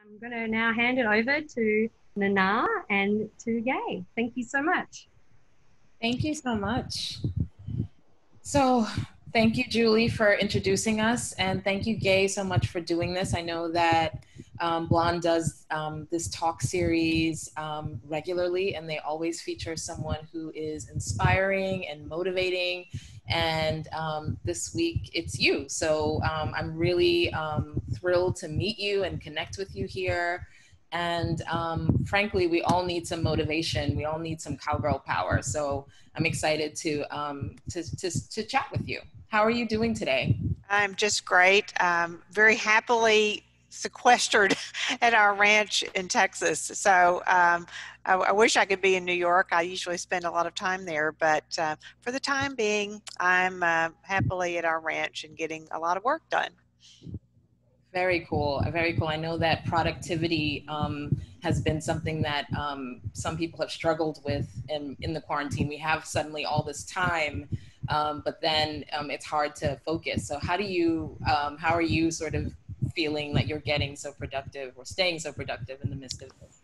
I'm going to now hand it over to Nana and to Gay. Thank you so much. Thank you so much. So, thank you, Julie, for introducing us, and thank you, Gay, so much for doing this. I know that um, Blonde does um, this talk series um, regularly, and they always feature someone who is inspiring and motivating. And um, this week, it's you. So um, I'm really um, thrilled to meet you and connect with you here. And frankly, we all need some motivation. We all need some cowgirl power. So I'm excited to, to, to, to, chat with you. How are you doing today? I'm just great. Um, very happily sequestered at our ranch in Texas. So um, I, I, wish I could be in New York. I usually spend a lot of time there, but uh, for the time being, I'm uh, happily at our ranch and getting a lot of work done. Very cool. Very cool. I know that productivity um, has been something that um, some people have struggled with in, in the quarantine. We have suddenly all this time, um, but then um, it's hard to focus. So, how do you, um, how are you sort of feeling that you're getting so productive or staying so productive in the midst of this?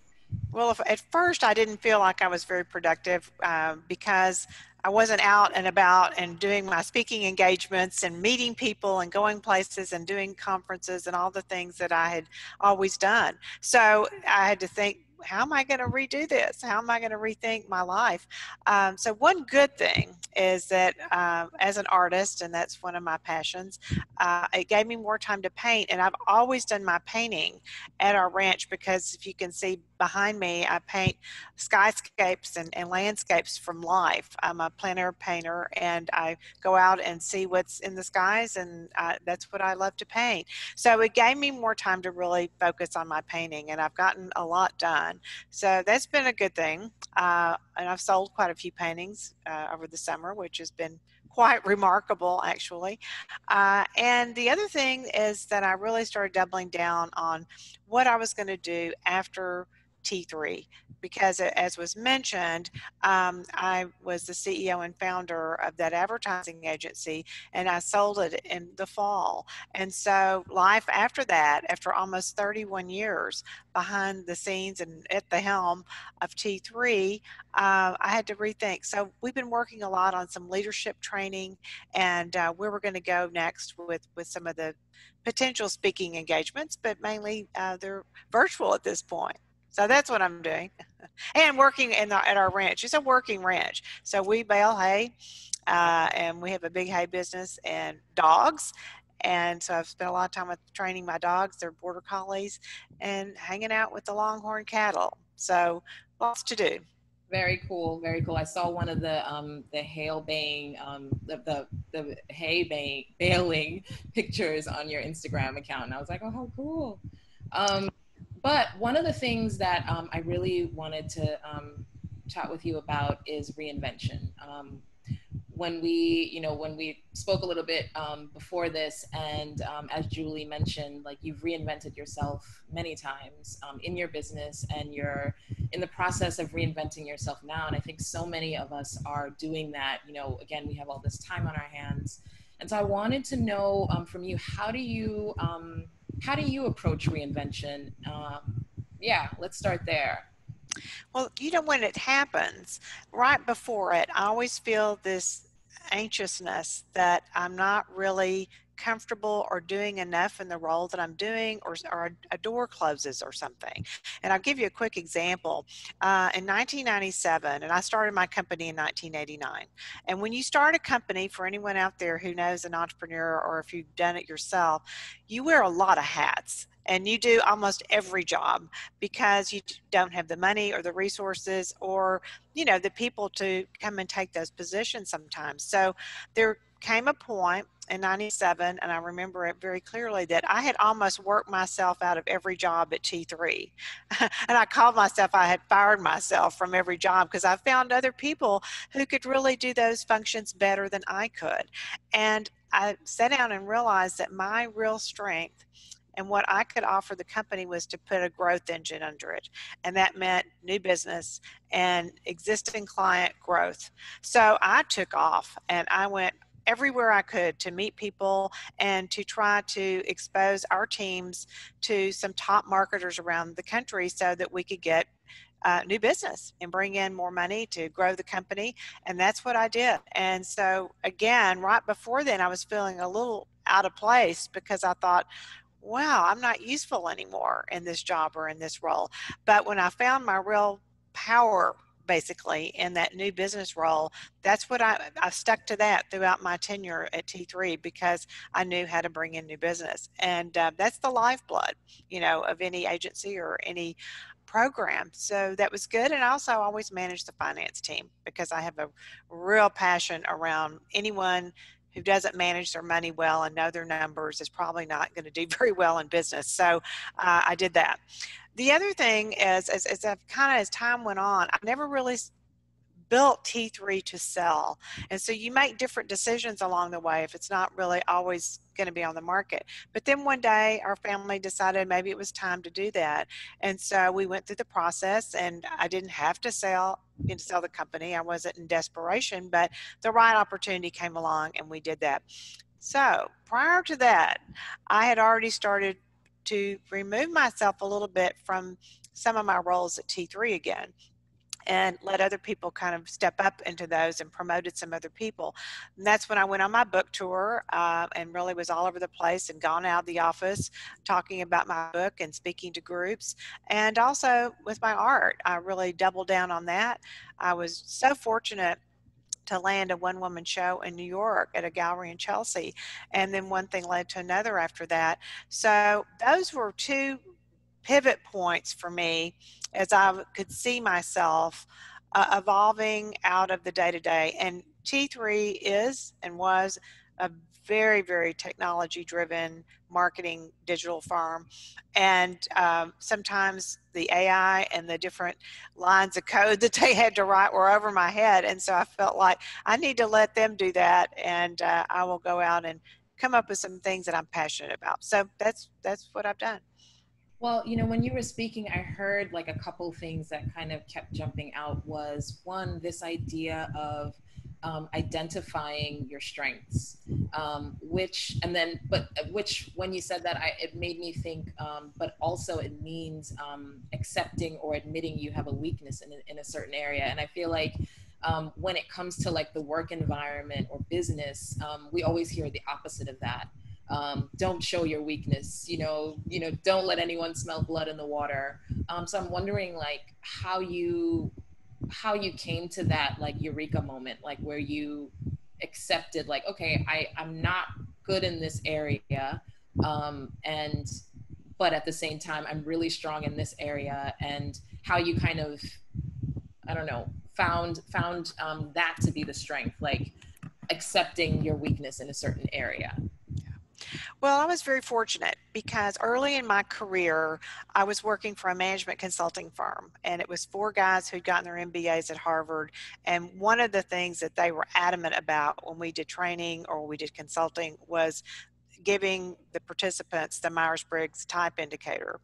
Well, if, at first I didn't feel like I was very productive uh, because I wasn't out and about and doing my speaking engagements and meeting people and going places and doing conferences and all the things that I had always done. So I had to think, how am I going to redo this? How am I going to rethink my life? Um, so, one good thing is that um, as an artist, and that's one of my passions, uh, it gave me more time to paint. And I've always done my painting at our ranch because if you can see behind me, I paint skyscapes and, and landscapes from life. I'm a plein air painter and I go out and see what's in the skies, and I, that's what I love to paint. So, it gave me more time to really focus on my painting, and I've gotten a lot done. So that's been a good thing. Uh, and I've sold quite a few paintings uh, over the summer, which has been quite remarkable actually. Uh, and the other thing is that I really started doubling down on what I was going to do after T3 because as was mentioned, um, I was the CEO and founder of that advertising agency and I sold it in the fall. And so life after that, after almost 31 years behind the scenes and at the helm of T3, uh, I had to rethink. So we've been working a lot on some leadership training and uh, where we're going to go next with, with some of the potential speaking engagements, but mainly uh, they're virtual at this point. So that's what I'm doing. and working in the, at our ranch. It's a working ranch. So we bale hay uh, and we have a big hay business and dogs. And so I've spent a lot of time with training my dogs. They're border collies and hanging out with the longhorn cattle. So lots to do. Very cool, very cool. I saw one of the um, the hail um, the, the the hay baying, baling pictures on your Instagram account, and I was like, oh, how cool. Um, but one of the things that um, I really wanted to um, chat with you about is reinvention. Um, when we, you know, when we spoke a little bit um, before this, and um, as Julie mentioned, like you've reinvented yourself many times um, in your business, and you're in the process of reinventing yourself now. And I think so many of us are doing that. You know, again, we have all this time on our hands, and so I wanted to know from you, how do you how do you approach reinvention? Um, yeah, let's start there. Well, you know, when it happens, right before it, I always feel this anxiousness that I'm not really comfortable or doing enough in the role that I'm doing, or, or a door closes or something. And I'll give you a quick example. Uh, in 1997, and I started my company in 1989. And when you start a company, for anyone out there who knows an entrepreneur or if you've done it yourself, you wear a lot of hats and you do almost every job because you don't have the money or the resources or you know the people to come and take those positions sometimes so there came a point in 97 and i remember it very clearly that i had almost worked myself out of every job at t3 and i called myself i had fired myself from every job because i found other people who could really do those functions better than i could and i sat down and realized that my real strength and what I could offer the company was to put a growth engine under it. And that meant new business and existing client growth. So I took off and I went everywhere I could to meet people and to try to expose our teams to some top marketers around the country so that we could get uh, new business and bring in more money to grow the company. And that's what I did. And so, again, right before then, I was feeling a little out of place because I thought, wow, I'm not useful anymore in this job or in this role. But when I found my real power basically in that new business role that's what I, I stuck to that throughout my tenure at t3 because i knew how to bring in new business and uh, that's the lifeblood you know of any agency or any program. So that was good. And I also always manage the finance team because I have a real passion around anyone who doesn't manage their money well and know their numbers is probably not going to do very well in business. So uh, I did that. The other thing is, as, as I've kind of as time went on, I never really built T3 to sell. And so you make different decisions along the way if it's not really always going to be on the market. But then one day our family decided maybe it was time to do that. And so we went through the process and I didn't have to sell to sell the company. I wasn't in desperation, but the right opportunity came along and we did that. So prior to that, I had already started to remove myself a little bit from some of my roles at T3 again and let other people kind of step up into those and promoted some other people. And that's when I went on my book tour uh, and really was all over the place and gone out of the office talking about my book and speaking to groups. And also with my art, I really doubled down on that. I was so fortunate to land a one woman show in New York at a gallery in Chelsea. And then one thing led to another after that. So those were two pivot points for me as I could see myself uh, evolving out of the day to day. And T3 is and was a very, very technology driven marketing digital firm. And um, sometimes the AI and the different lines of code that they had to write were over my head. And so I felt like I need to let them do that. And uh, I will go out and come up with some things that I'm passionate about. So that's, that's what I've done. Well, you know, when you were speaking, I heard like a couple things that kind of kept jumping out was one, this idea of um, identifying your strengths, um, which, and then, but which, when you said that, I, it made me think, um, but also it means um, accepting or admitting you have a weakness in, in a certain area. And I feel like um, when it comes to like the work environment or business, um, we always hear the opposite of that um, don't show your weakness you know you know don't let anyone smell blood in the water. Um, so i'm wondering like how you how you came to that like eureka moment like where you accepted like okay i i'm not good in this area um, and but at the same time i'm really strong in this area and how you kind of i don't know found found um, that to be the strength like accepting your weakness in a certain area well, I was very fortunate because early in my career, I was working for a management consulting firm, and it was four guys who'd gotten their MBAs at Harvard. And one of the things that they were adamant about when we did training or we did consulting was giving the participants the Myers-Briggs type indicator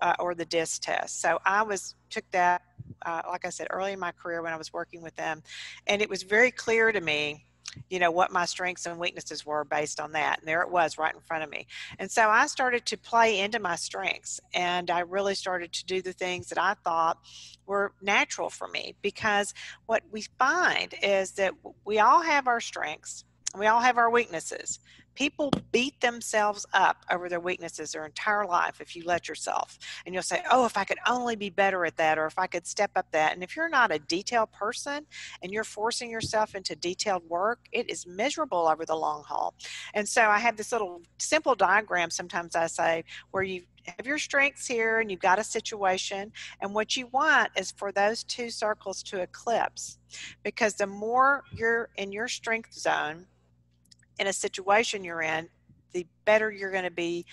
uh, or the DISC test. So I was took that, uh, like I said, early in my career when I was working with them, and it was very clear to me you know what my strengths and weaknesses were based on that and there it was right in front of me. And so i started to play into my strengths and i really started to do the things that i thought were natural for me because what we find is that we all have our strengths and we all have our weaknesses people beat themselves up over their weaknesses their entire life if you let yourself and you'll say oh if i could only be better at that or if i could step up that and if you're not a detailed person and you're forcing yourself into detailed work it is miserable over the long haul. And so i have this little simple diagram sometimes i say where you have your strengths here and you've got a situation and what you want is for those two circles to eclipse because the more you're in your strength zone in a situation you're in, the better you're going to be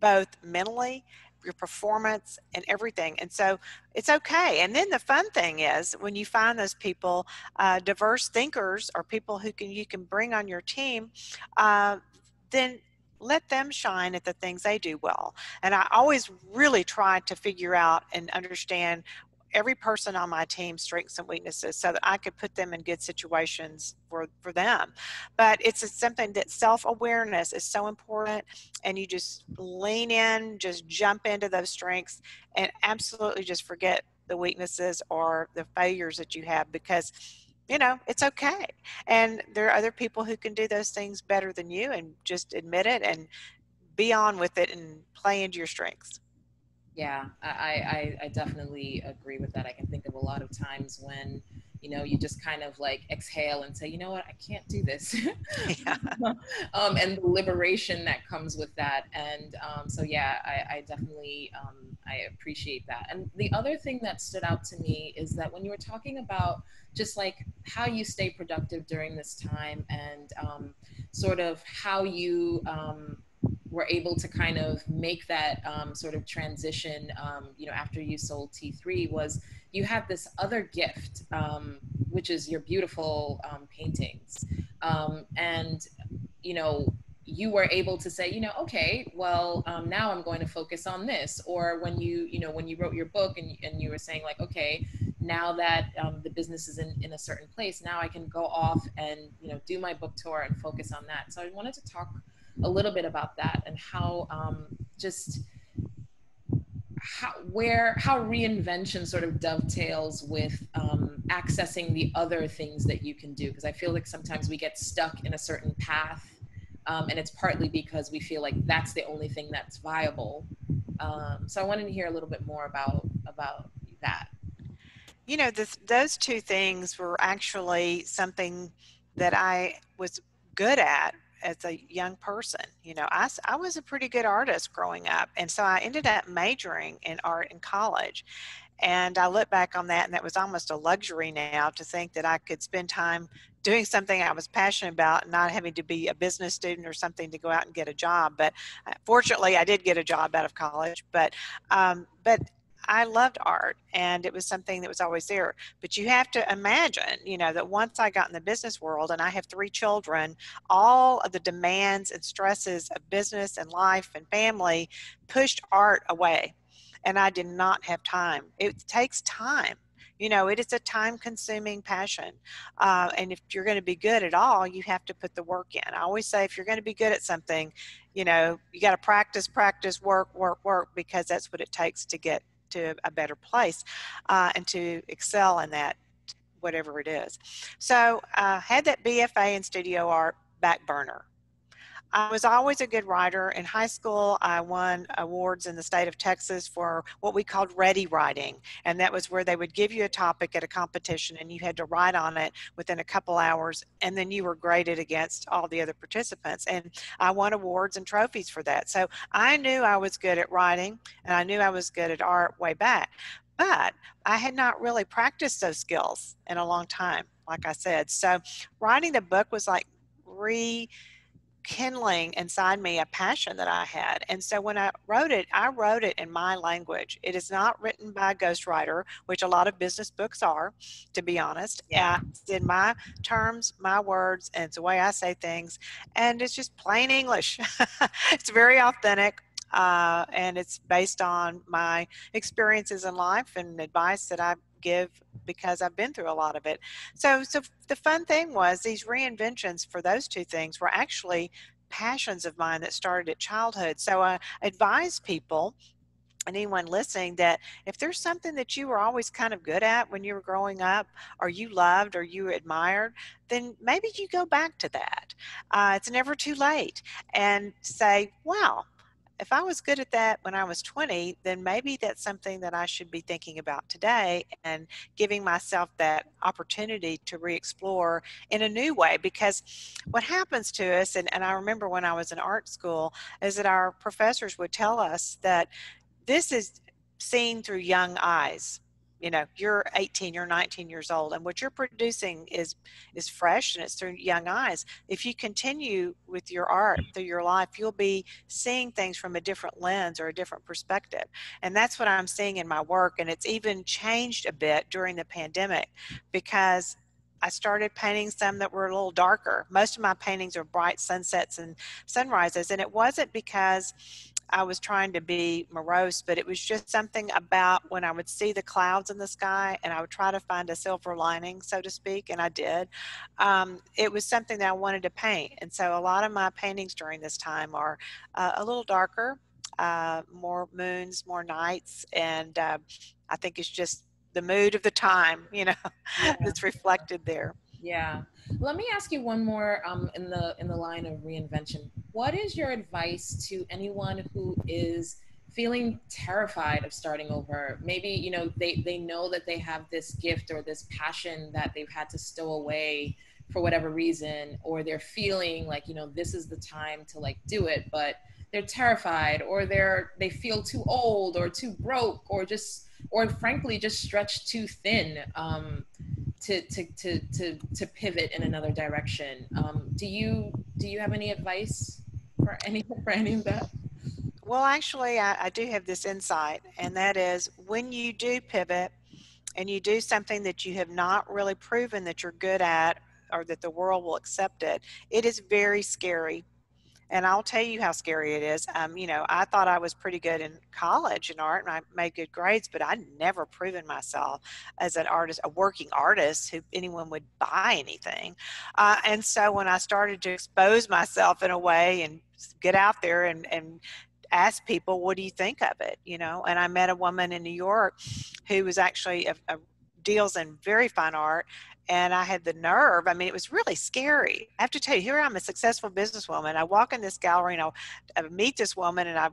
both mentally, your performance, and everything. And so it's okay. And then the fun thing is when you find those people, uh, diverse thinkers or people who can you can bring on your team, uh, then let them shine at the things they do well. And I always really try to figure out and understand every person on my team strengths and weaknesses so that I could put them in good situations for, for them. But it's something that self awareness is so important, and you just lean in, just jump into those strengths, and absolutely just forget the weaknesses or the failures that you have because you know it's okay and there are other people who can do those things better than you and just admit it and be on with it and play into your strengths yeah, I, I, I definitely agree with that. I can think of a lot of times when, you know, you just kind of like exhale and say, you know what, I can't do this. yeah. um, and the liberation that comes with that. And um, so, yeah, I, I definitely, um, I appreciate that. And the other thing that stood out to me is that when you were talking about just like how you stay productive during this time and um, sort of how you, um, were able to kind of make that um, sort of transition, um, you know, after you sold T3 was you had this other gift, um, which is your beautiful um, paintings. Um, and, you know, you were able to say, you know, okay, well, um, now I'm going to focus on this. Or when you, you know, when you wrote your book and, and you were saying like, okay, now that the business is in, in a certain place, now I can go off and, you know, do my book tour and focus on that. So I wanted to talk a little bit about that and how um, just how where how reinvention sort of dovetails with um, accessing the other things that you can do because I feel like sometimes we get stuck in a certain path um, and it's partly because we feel like that's the only thing that's viable. Um, so I wanted to hear a little bit more about about that. You know, this, those two things were actually something that I was good at as a young person. You know, I, I was a pretty good artist growing up. And so I ended up majoring in art in college. And I look back on that, and that was almost a luxury now to think that I could spend time doing something I was passionate about not having to be a business student or something to go out and get a job. But uh, fortunately, I did get a job out of college. But um, but I loved art and it was something that was always there. But you have to imagine, you know, that once I got in the business world and I have three children, all of the demands and stresses of business and life and family pushed art away. And I did not have time. It takes time. You know, it is a time consuming passion. Uh, and if you're going to be good at all, you have to put the work in. I always say if you're going to be good at something, you know, you got to practice, practice, work, work, work, because that's what it takes to get to a better place uh, and to excel in that whatever it is. So uh, had that bfa in studio art back burner I was always a good writer. In high school, I won awards in the state of Texas for what we called ready writing. And that was where they would give you a topic at a competition and you had to write on it within a couple hours. And then you were graded against all the other participants. And I won awards and trophies for that. So I knew I was good at writing and I knew I was good at art way back. But I had not really practiced those skills in a long time, like I said. So writing the book was like re kindling inside me a passion that I had. And so when I wrote it, I wrote it in my language. It is not written by a ghostwriter, which a lot of business books are, to be honest. Yeah. It's in my terms, my words, and it's the way I say things. And it's just plain English. it's very authentic. Uh, and it's based on my experiences in life and advice that I give because I've been through a lot of it. So, so the fun thing was these reinventions for those two things were actually passions of mine that started at childhood. So I advise people anyone listening that if there's something that you were always kind of good at when you were growing up or you loved or you admired then maybe you go back to that uh, it's never too late and say wow if I was good at that when I was 20, then maybe that's something that I should be thinking about today and giving myself that opportunity to re explore in a new way. Because what happens to us, and, and I remember when I was in art school, is that our professors would tell us that this is seen through young eyes you know you're 18 you're 19 years old and what you're producing is is fresh and it's through young eyes if you continue with your art mm. through your life you'll be seeing things from a different lens or a different perspective and that's what i'm seeing in my work and it's even changed a bit during the pandemic because I started painting some that were a little darker. Most of my paintings are bright sunsets and sunrises, and it wasn't because I was trying to be morose, but it was just something about when I would see the clouds in the sky and I would try to find a silver lining, so to speak, and I did. Um, it was something that I wanted to paint. And so a lot of my paintings during this time are uh, a little darker, uh, more moons, more nights, and uh, I think it's just the mood of the time, you know, yeah. that's reflected there. Yeah. Let me ask you one more um, in the in the line of reinvention. What is your advice to anyone who is feeling terrified of starting over? Maybe you know they they know that they have this gift or this passion that they've had to stow away for whatever reason, or they're feeling like you know this is the time to like do it, but they're terrified or they're they feel too old or too broke or just or frankly just stretched too thin. Um, to to to to to pivot in another direction. Um, do you do you have any advice for any for any of that? Well, actually, I, I do have this insight, and that is when you do pivot and you do something that you have not really proven that you're good at or that the world will accept it, it is very scary and I'll tell you how scary it is. Um, you know, I thought I was pretty good in college in art and I made good grades, but I'd never proven myself as an artist, a working artist who anyone would buy anything. Uh, and so when I started to expose myself in a way and get out there and, and ask people, what do you think of it? You know, and I met a woman in New York who was actually a, a deals in very fine art and I had the nerve. I mean, it was really scary. I have to tell you, here I'm a successful businesswoman. I walk in this gallery and I meet this woman and I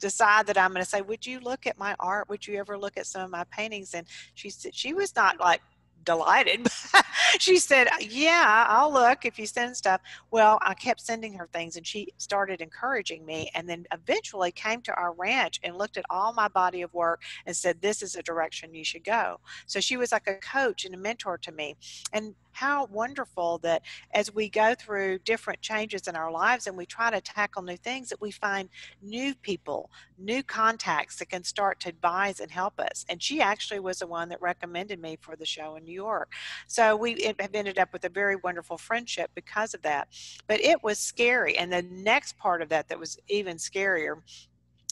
decide that I'm going to say, "Would you look at my art? Would you ever look at some of my paintings?" And she said she was not like delighted. she said, Yeah, I'll look if you send stuff. Well, I kept sending her things and she started encouraging me and then eventually came to our ranch and looked at all my body of work and said, This is a direction you should go. So she was like a coach and a mentor to me. And how wonderful that as we go through different changes in our lives and we try to tackle new things that we find new people new contacts that can start to advise and help us. And she actually was the one that recommended me for the show in new york. So we have ended up with a very wonderful friendship because of that. But it was scary and the next part of that that was even scarier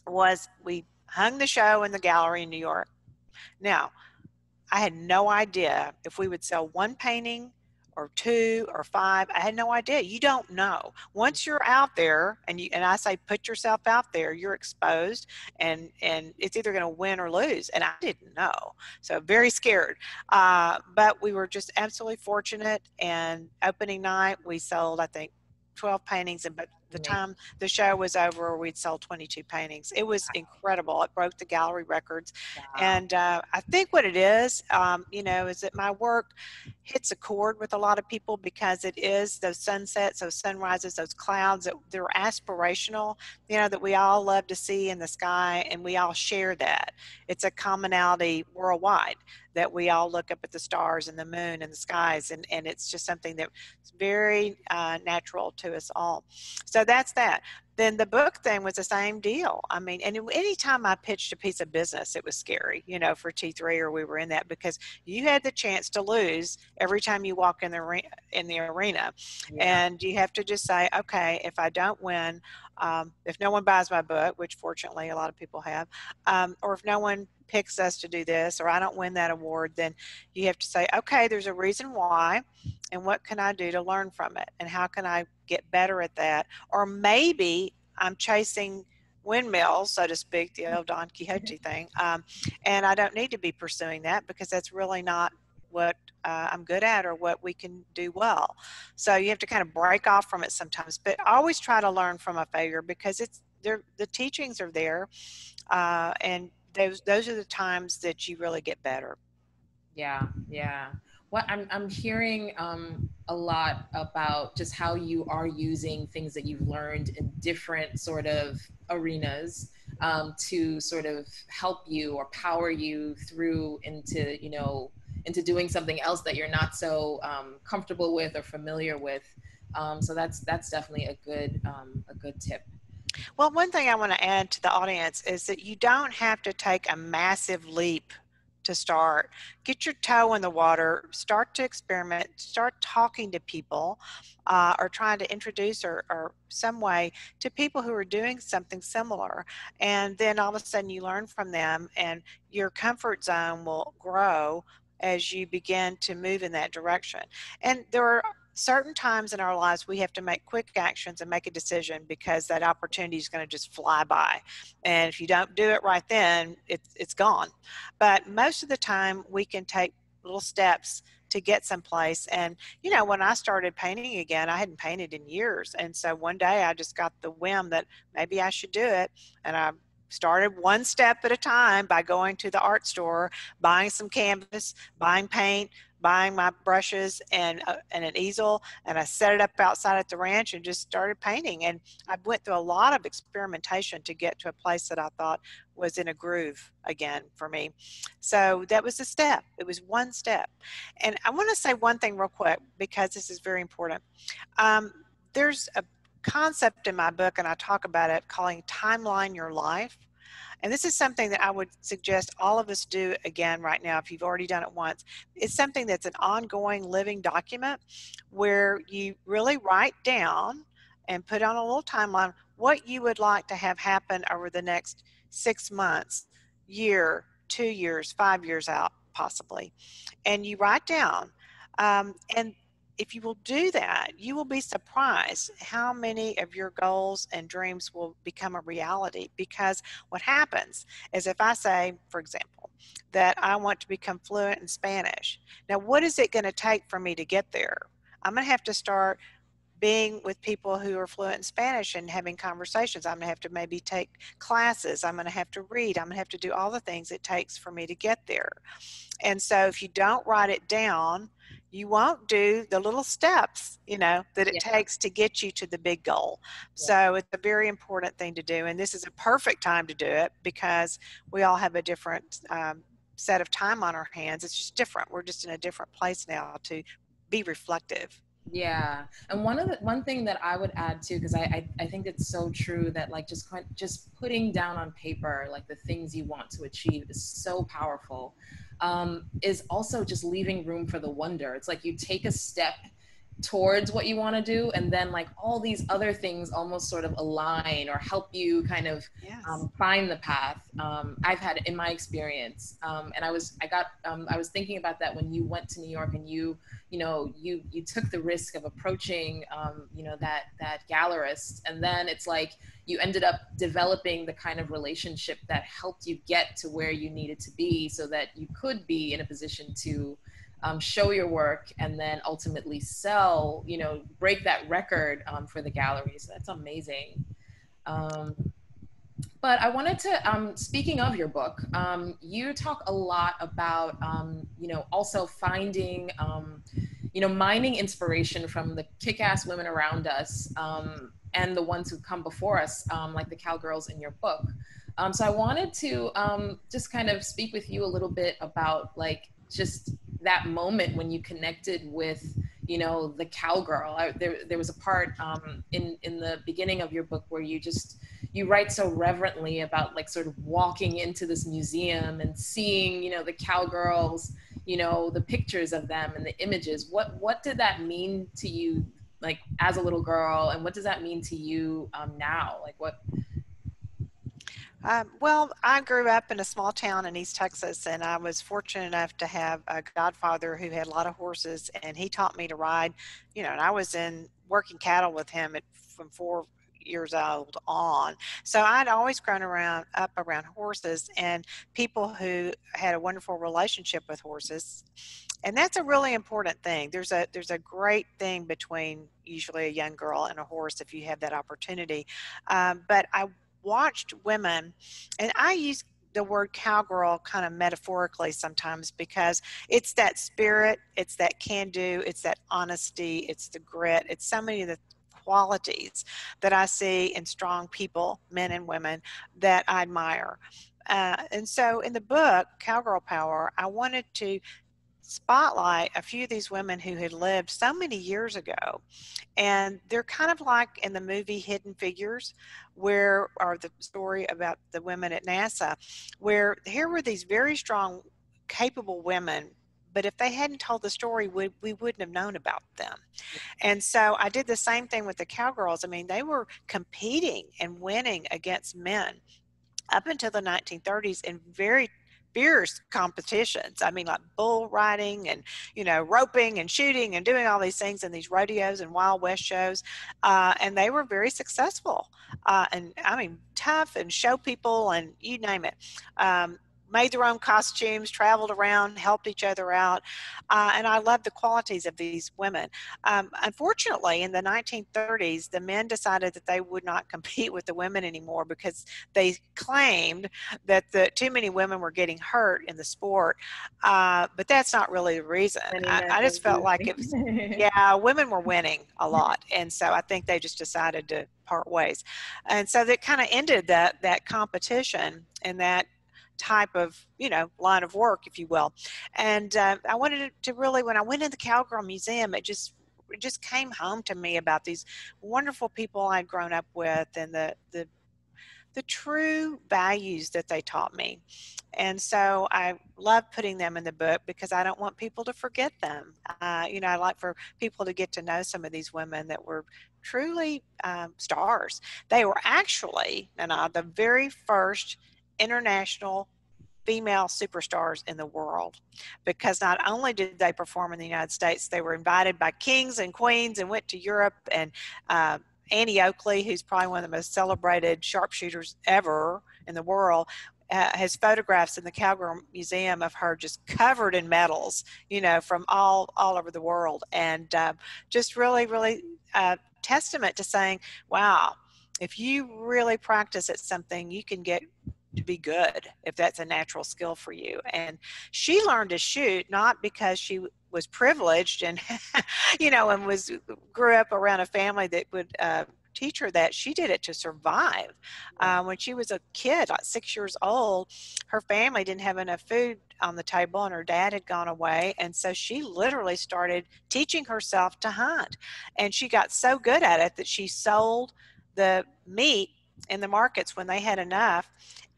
was we hung the show in the gallery in new york. Now I had no idea if we would sell one painting or two or five. I had no idea. You don't know. Once you're out there and you and I say put yourself out there, you're exposed and and it's either going to win or lose. And I didn't know. So very scared. Uh, but we were just absolutely fortunate and opening night we sold I think 12 paintings and but the time the show was over, we'd sold 22 paintings. It was incredible. It broke the gallery records. Wow. And uh, I think what it is, um, you know, is that my work hits a chord with a lot of people because it is those sunsets, those sunrises, those clouds that they're aspirational, you know, that we all love to see in the sky and we all share that. It's a commonality worldwide that we all look up at the stars and the moon and the skies and, and it's just something that's very uh, natural to us all. So that's that. Then the book thing was the same deal. I mean, and anytime I pitched a piece of business, it was scary, you know, for T3 or we were in that because you had the chance to lose every time you walk in the arena, in the arena, yeah. and you have to just say, okay, if I don't win, um, if no one buys my book, which fortunately a lot of people have, um, or if no one picks us to do this or I don't win that award, then you have to say, okay, there's a reason why, and what can I do to learn from it, and how can I get better at that? Or maybe I'm chasing windmills, so to speak, the old Don Quixote thing, um, and I don't need to be pursuing that because that's really not what uh, I'm good at or what we can do well. So you have to kind of break off from it sometimes, but always try to learn from a failure because it's there. the teachings are there, uh, and those those are the times that you really get better. Yeah, yeah. What I'm I'm hearing um, a lot about just how you are using things that you've learned in different sort of arenas um, to sort of help you or power you through into you know into doing something else that you're not so um, comfortable with or familiar with. Um, so that's that's definitely a good um, a good tip. Well, one thing I want to add to the audience is that you don't have to take a massive leap to start. Get your toe in the water, start to experiment, start talking to people uh, or trying to introduce or, or some way to people who are doing something similar. And then all of a sudden you learn from them and your comfort zone will grow as you begin to move in that direction. And there are certain times in our lives we have to make quick actions and make a decision because that opportunity is going to just fly by. And if you don't do it right then it's it's gone. But most of the time we can take little steps to get someplace. And you know when i started painting again i hadn't painted in years. And so one day i just got the whim that maybe i should do it. And i started one step at a time by going to the art store buying some canvas buying paint buying my brushes and uh, and an easel and I set it up outside at the ranch and just started painting and I went through a lot of experimentation to get to a place that I thought was in a groove again for me. So that was a step. It was one step. And I want to say one thing real quick because this is very important. Um, there's a concept in my book and I talk about it calling timeline your life. And this is something that I would suggest all of us do again right now if you've already done it once. It's something that's an ongoing living document where you really write down and put on a little timeline what you would like to have happen over the next six months, year, two years, five years out, possibly. And you write down. Um, and if you will do that, you will be surprised how many of your goals and dreams will become a reality. Because what happens is if I say, for example, that I want to become fluent in Spanish, now what is it going to take for me to get there? I'm going to have to start being with people who are fluent in Spanish and having conversations. I'm going to have to maybe take classes. I'm going to have to read. I'm going to have to do all the things it takes for me to get there. And so if you don't write it down, you won't do the little steps, you know, that it yeah. takes to get you to the big goal. Yeah. So it's a very important thing to do. And this is a perfect time to do it because we all have a different um, set of time on our hands. It's just different. We're just in a different place now to be reflective. Yeah, and one of the one thing that I would add too, because I, I, I think it's so true that like just just putting down on paper like the things you want to achieve is so powerful um, is also just leaving room for the wonder. It's like you take a step towards what you want to do and then like all these other things almost sort of align or help you kind of yes. um, find the path um, i've had in my experience um, and i was i got um, i was thinking about that when you went to new york and you you know you you took the risk of approaching um, you know that that gallerist and then it's like you ended up developing the kind of relationship that helped you get to where you needed to be so that you could be in a position to um, show your work and then ultimately sell you know break that record um, for the galleries that's amazing um, but i wanted to um, speaking of your book um, you talk a lot about um, you know also finding you know mining inspiration from the kick-ass women around us and the ones who come before us, like the cowgirls in your book. So I wanted to just kind of speak with you a little bit about like just that moment when you connected with you know the cowgirl. I, there, there was a part um, in in the beginning of your book where you just you write so reverently about like sort of walking into this museum and seeing you know the cowgirls you know the pictures of them and the images. What what did that mean to you like as a little girl? And what does that mean to you um, now? Like what um, well, I grew up in a small town in East Texas, and I was fortunate enough to have a godfather who had a lot of horses, and he taught me to ride. You know, and I was in working cattle with him at, from four years old on. So I'd always grown around up around horses and people who had a wonderful relationship with horses and that's a really important thing there's a there's a great thing between usually a young girl and a horse if you have that opportunity um, but i watched women and i use the word cowgirl kind of metaphorically sometimes because it's that spirit it's that can do it's that honesty it's the grit it's so many of the qualities that i see in strong people men and women that i admire. Uh, and so in the book cowgirl power i wanted to spotlight a few of these women who had lived so many years ago. And they're kind of like in the movie Hidden Figures, where, or the story about the women at NASA, where here were these very strong capable women but if they hadn't told the story we, we wouldn't have known about them. Mm-hmm. And so i did the same thing with the cowgirls. I mean they were competing and winning against men up until the 1930s in very fierce competitions. I mean, like bull riding and, you know, roping and shooting and doing all these things in these rodeos and Wild West shows. Uh, and they were very successful. Uh, and I mean, tough and show people and you name it. Um, made their own costumes, traveled around, helped each other out. Uh, and I love the qualities of these women. Um, unfortunately, in the 1930s, the men decided that they would not compete with the women anymore because they claimed that the too many women were getting hurt in the sport. Uh, but that's not really the reason. I, I, just felt like it was, yeah, women were winning a lot. And so I think they just decided to part ways. And so that kind of ended that, that competition and that type of you know line of work if you will and uh, i wanted to really when i went in the cowgirl museum it just it just came home to me about these wonderful people i'd grown up with and the the the true values that they taught me. And so I love putting them in the book because I don't want people to forget them. Uh, you know, I like for people to get to know some of these women that were truly um, stars. They were actually, and uh, the very first international female superstars in the world because not only did they perform in the United States, they were invited by kings and queens and went to Europe. And uh, Annie Oakley, who's probably one of the most celebrated sharpshooters ever in the world, uh, has photographs in the Cowgirl Museum of her just covered in medals, you know, from all all over the world, and uh, just really, really uh, testament to saying, wow, if you really practice at something, you can get to be good if that's a natural skill for you. And she learned to shoot not because she was privileged and you know and was grew up around a family that would uh, teach her that she did it to survive. Uh, when she was a kid, like six years old, her family didn't have enough food on the table and her dad had gone away. And so she literally started teaching herself to hunt. And she got so good at it that she sold the meat in the markets when they had enough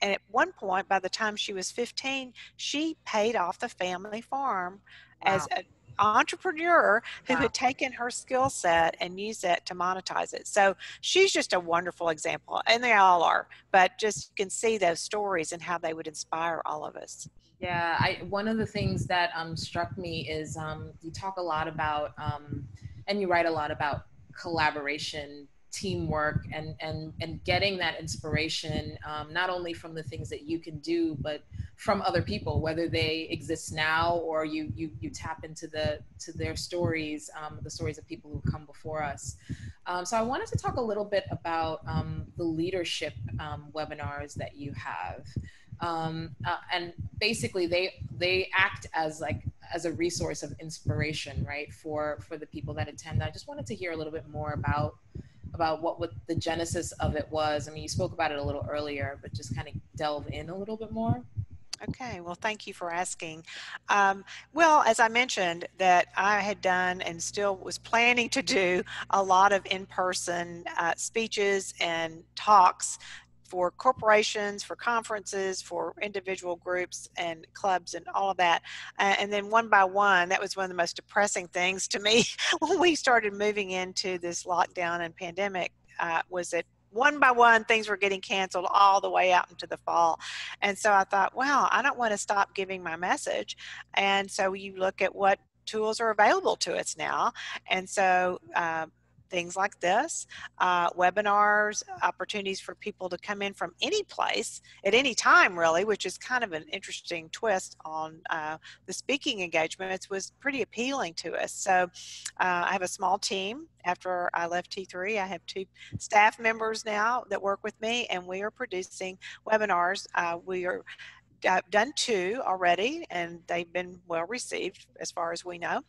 and at one point, by the time she was 15, she paid off the family farm wow. as an entrepreneur who wow. had taken her skill set and used it to monetize it. So she's just a wonderful example, and they all are. But just you can see those stories and how they would inspire all of us. Yeah, I, one of the things that um, struck me is um, you talk a lot about, um, and you write a lot about collaboration teamwork and and and getting that inspiration um, not only from the things that you can do but from other people whether they exist now or you you you tap into the to their stories um, the stories of people who come before us. Um, so i wanted to talk a little bit about um, the leadership um, webinars that you have. Um, uh, and basically they they act as like as a resource of inspiration right for for the people that attend. I just wanted to hear a little bit more about about what, what the genesis of it was. I mean, you spoke about it a little earlier, but just kind of delve in a little bit more. Okay, well, thank you for asking. Um, well, as I mentioned, that I had done and still was planning to do a lot of in person uh, speeches and talks for corporations, for conferences, for individual groups and clubs and all of that. Uh, and then one by one, that was one of the most depressing things to me when we started moving into this lockdown and pandemic uh, was that one by one things were getting canceled all the way out into the fall and so i thought well i don't want to stop giving my message and so you look at what tools are available to us now and so uh, things like this, uh, webinars, opportunities for people to come in from any place at any time, really, which is kind of an interesting twist on uh, the speaking engagements, was pretty appealing to us. So uh, I have a small team. After I left T3, I have two staff members now that work with me, and we are producing webinars. Uh, we are I've done two already, and they've been well received as far as we know.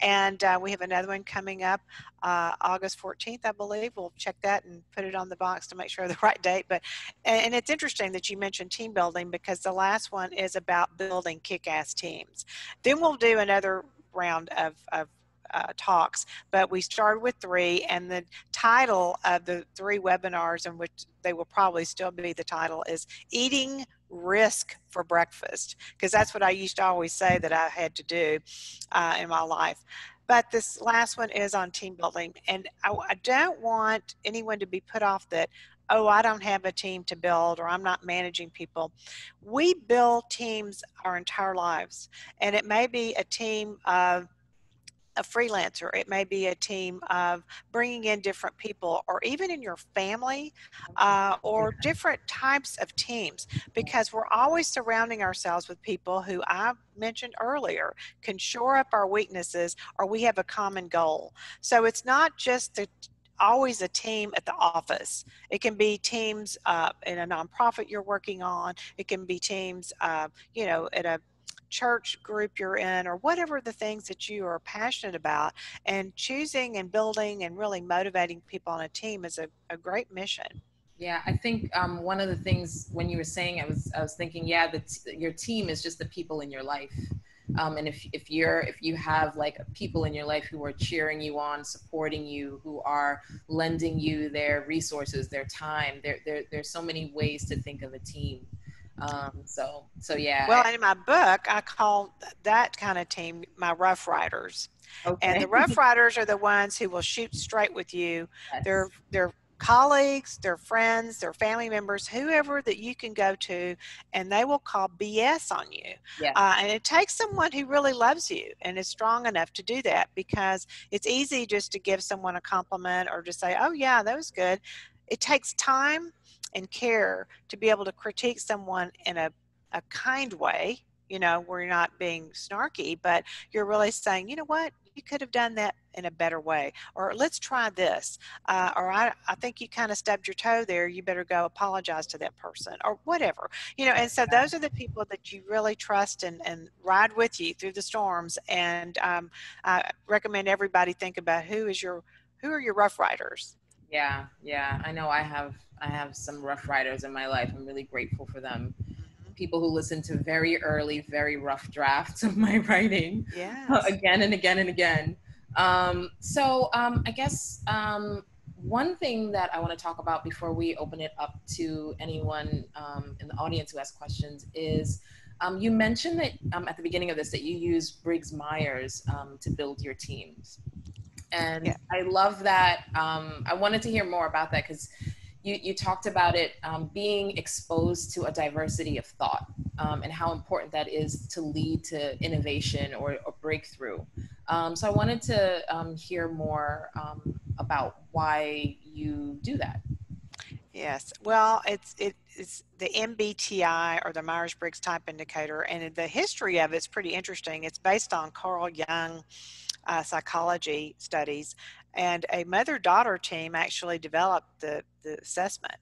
And uh, we have another one coming up uh, August 14th, I believe. We'll check that and put it on the box to make sure the right date. But and it's interesting that you mentioned team building because the last one is about building kick-ass teams. Then we'll do another round of, of uh, talks, but we started with three, and the title of the three webinars, in which they will probably still be the title, is Eating risk for breakfast because that's what I used to always say that I had to do uh, in my life. But this last one is on team building, and I, I don't want anyone to be put off that oh, I don't have a team to build or I'm not managing people. We build teams our entire lives, and it may be a team of a freelancer, it may be a team of bringing in different people, or even in your family, uh, or different types of teams, because we're always surrounding ourselves with people who I mentioned earlier can shore up our weaknesses, or we have a common goal. So it's not just the always a team at the office. It can be teams uh, in a nonprofit you're working on. It can be teams, uh, you know, at a church group you're in or whatever the things that you are passionate about and choosing and building and really motivating people on a team is a, a great mission. Yeah i think um, one of the things when you were saying i was i was thinking yeah that your team is just the people in your life. Um, and if, if you're if you have like people in your life who are cheering you on supporting you who are lending you their resources their time there, there there's so many ways to think of a team um, so so yeah. Well, in my book, I call that kind of team my Rough Riders. Okay. And the Rough Riders are the ones who will shoot straight with you. Yes. They're they're colleagues, their friends, their family members, whoever that you can go to, and they will call BS on you. Yeah. Uh, and it takes someone who really loves you and is strong enough to do that because it's easy just to give someone a compliment or just say, oh, yeah, that was good. It takes time and care to be able to critique someone in a, a kind way, you know, where you're not being snarky, but you're really saying, you know what, you could have done that in a better way, or let's try this, uh, or I, I think you kind of stubbed your toe there, you better go apologize to that person, or whatever, you know, and so those are the people that you really trust and, and ride with you through the storms. And um, I recommend everybody think about who is your, who are your rough riders? Yeah, yeah, I know I have I have some rough riders in my life. I'm really grateful for them. People who listen to very early, very rough drafts of my writing yes. again and again and again. Um, so um, I guess um, one thing that I want to talk about before we open it up to anyone um, in the audience who has questions is um, you mentioned that um, at the beginning of this that you use Briggs Myers to build your teams. And yeah. I love that. I wanted to hear more about that because you, you talked about it um, being exposed to a diversity of thought um, and how important that is to lead to innovation or, or breakthrough. Um, so I wanted to um, hear more um, about why you do that. Yes, well, it's it, it's the MBTI or the Myers Briggs Type Indicator, and the history of it's pretty interesting. It's based on Carl Jung uh, psychology studies, and a mother-daughter team actually developed the, the assessment.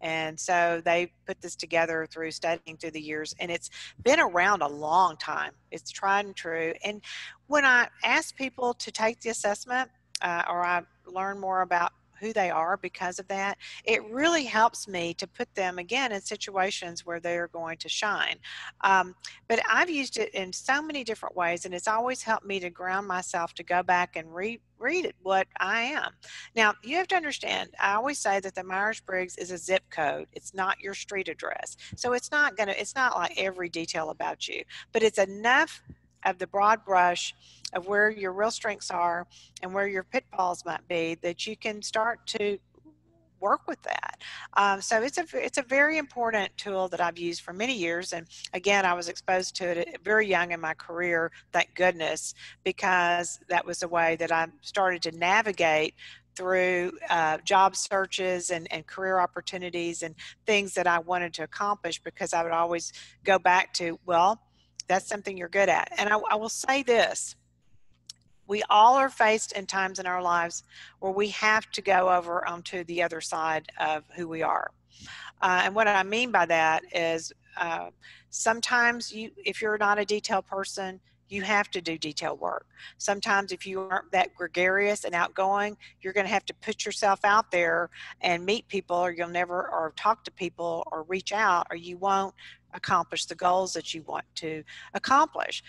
And so they put this together through studying through the years and it's been around a long time. It's tried and true. And when i ask people to take the assessment uh, or i learn more about who they are because of that, it really helps me to put them again in situations where they're going to shine. Um, but I've used it in so many different ways, and it's always helped me to ground myself to go back and read read it what I am. Now, you have to understand, I always say that the Myers Briggs is a zip code. It's not your street address. So it's not going to, it's not like every detail about you, but it's enough of the broad brush of where your real strengths are and where your pitfalls might be that you can start to work with that. Um, so it's a it's a very important tool that I've used for many years, and again, I was exposed to it very young in my career. Thank goodness, because that was the way that I started to navigate through uh, job searches and, and career opportunities and things that I wanted to accomplish. Because I would always go back to well, that's something you're good at, and I, I will say this we all are faced in times in our lives where we have to go over onto the other side of who we are. Uh, and what I mean by that is uh, sometimes you, if you're not a detail person, you have to do detail work. Sometimes, if you aren't that gregarious and outgoing, you're going to have to put yourself out there and meet people, or you'll never, or talk to people, or reach out, or you won't accomplish the goals that you want to accomplish.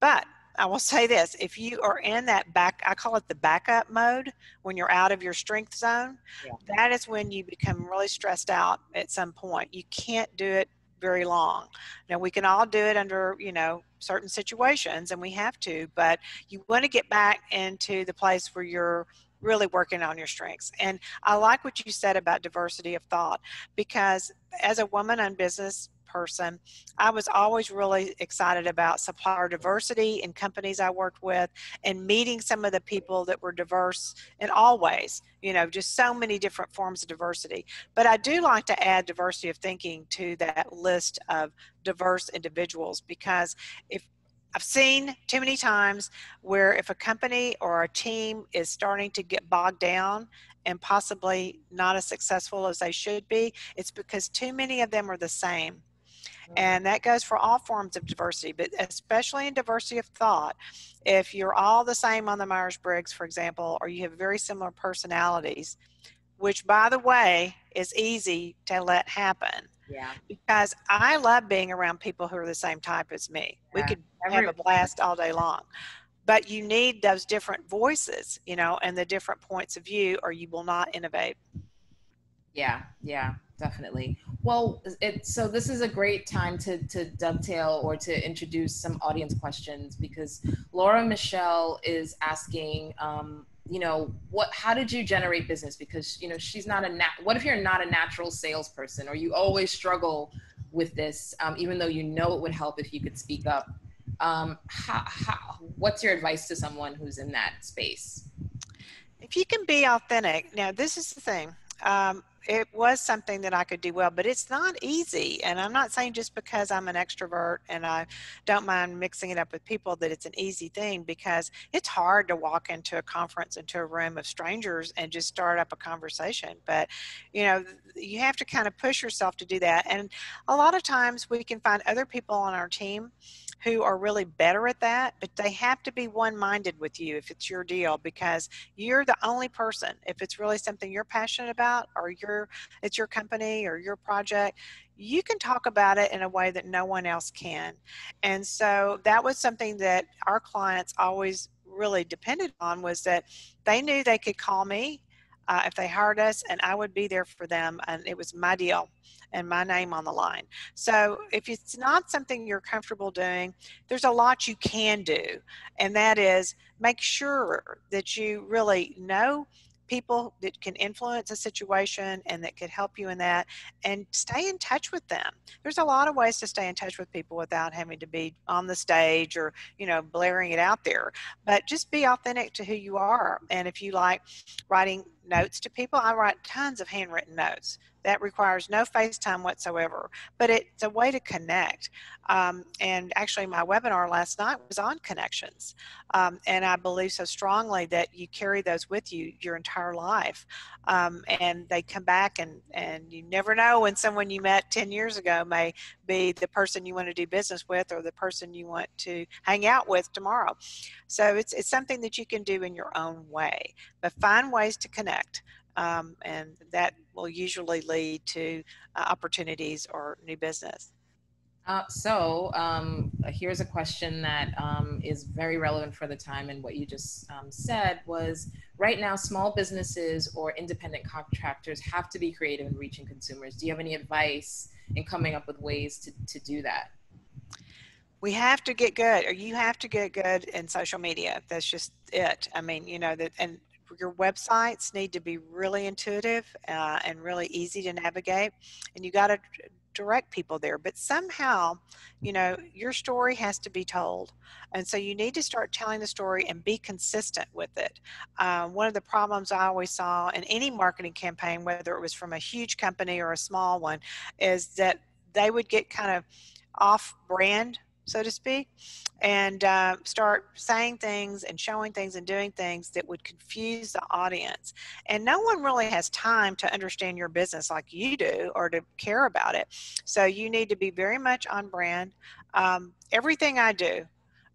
But I will say this if you are in that back, I call it the backup mode when you're out of your strength zone, yeah. that is when you become really stressed out at some point. You can't do it very long. Now we can all do it under, you know, certain situations and we have to, but you want to get back into the place where you're really working on your strengths. And I like what you said about diversity of thought because as a woman in business person, I was always really excited about supplier diversity in companies I worked with and meeting some of the people that were diverse in all ways, you know, just so many different forms of diversity. But I do like to add diversity of thinking to that list of diverse individuals because if I've seen too many times where if a company or a team is starting to get bogged down and possibly not as successful as they should be, it's because too many of them are the same. And that goes for all forms of diversity, but especially in diversity of thought. If you're all the same on the Myers Briggs, for example, or you have very similar personalities, which by the way is easy to let happen yeah. Because I love being around people who are the same type as me. Yeah. We could have a blast all day long. But you need those different voices, you know, and the different points of view, or you will not innovate. Yeah, yeah, definitely. Well, it, so this is a great time to, to dovetail or to introduce some audience questions because Laura Michelle is asking, um, you know what how did you generate business? Because you know she's not a nat what if you're not a natural salesperson or you always struggle with this um, even though you know it would help if you could speak up? Um, how, how, what's your advice to someone who's in that space? If you can be authentic now this is the thing um, it was something that I could do well, but it's not easy. And I'm not saying just because I'm an extrovert and I don't mind mixing it up with people that it's an easy thing because it's hard to walk into a conference, into a room of strangers and just start up a conversation. But, you know, you have to kind of push yourself to do that. And a lot of times we can find other people on our team who are really better at that, but they have to be one minded with you if it's your deal because you're the only person. If it's really something you're passionate about or your it's your company or your project, you can talk about it in a way that no one else can. And so that was something that our clients always really depended on was that they knew they could call me uh, if they hired us and I would be there for them and it was my deal and my name on the line. So if it's not something you're comfortable doing, there's a lot you can do. And that is make sure that you really know people that can influence a situation and that could help you in that and stay in touch with them. There's a lot of ways to stay in touch with people without having to be on the stage or you know blaring it out there but just be authentic to who you are. And if you like writing notes to people i write tons of handwritten notes that requires no FaceTime whatsoever, but it's a way to connect. Um, and actually, my webinar last night was on connections. Um, and I believe so strongly that you carry those with you your entire life. Um, and they come back, and, and you never know when someone you met 10 years ago may be the person you want to do business with or the person you want to hang out with tomorrow. So it's, it's something that you can do in your own way, but find ways to connect um, and that will usually lead to uh, opportunities or new business. Uh, so um, here's a question that um, is very relevant for the time and what you just um, said was right now small businesses or independent contractors have to be creative in reaching consumers. Do you have any advice in coming up with ways to, to do that? We have to get good or you have to get good in social media. That's just it. I mean you know that and your websites need to be really intuitive uh, and really easy to navigate and you got to direct people there. But somehow you know your story has to be told and so you need to start telling the story and be consistent with it. Uh, one of the problems i always saw in any marketing campaign whether it was from a huge company or a small one is that they would get kind of off brand so to speak, and uh, start saying things and showing things and doing things that would confuse the audience. And no one really has time to understand your business like you do or to care about it. So you need to be very much on brand. Um, everything I do,